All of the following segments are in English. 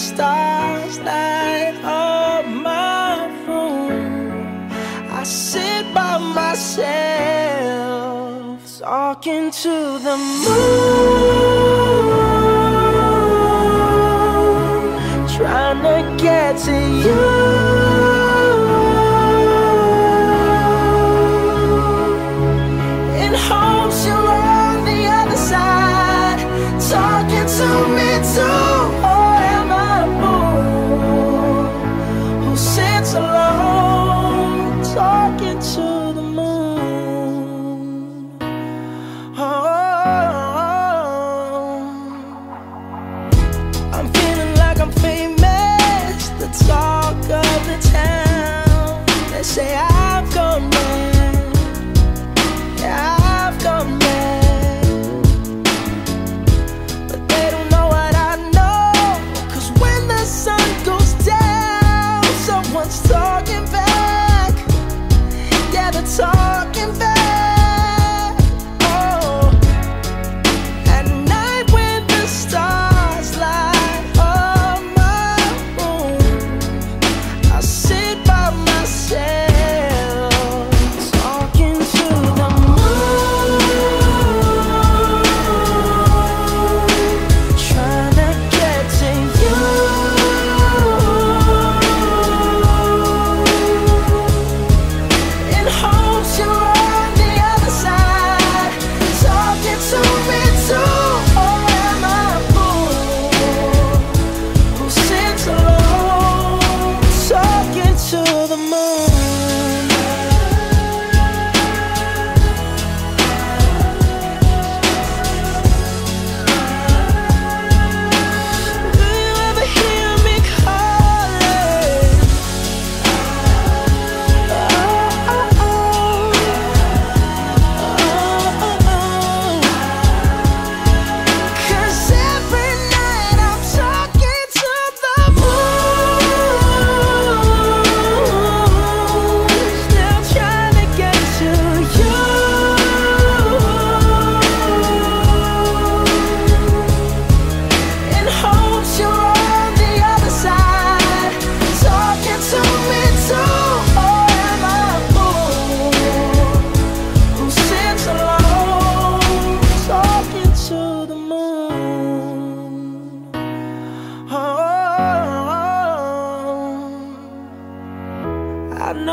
stars light up my room. I sit by myself, talking to the moon. of the town. They say I.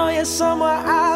you somewhere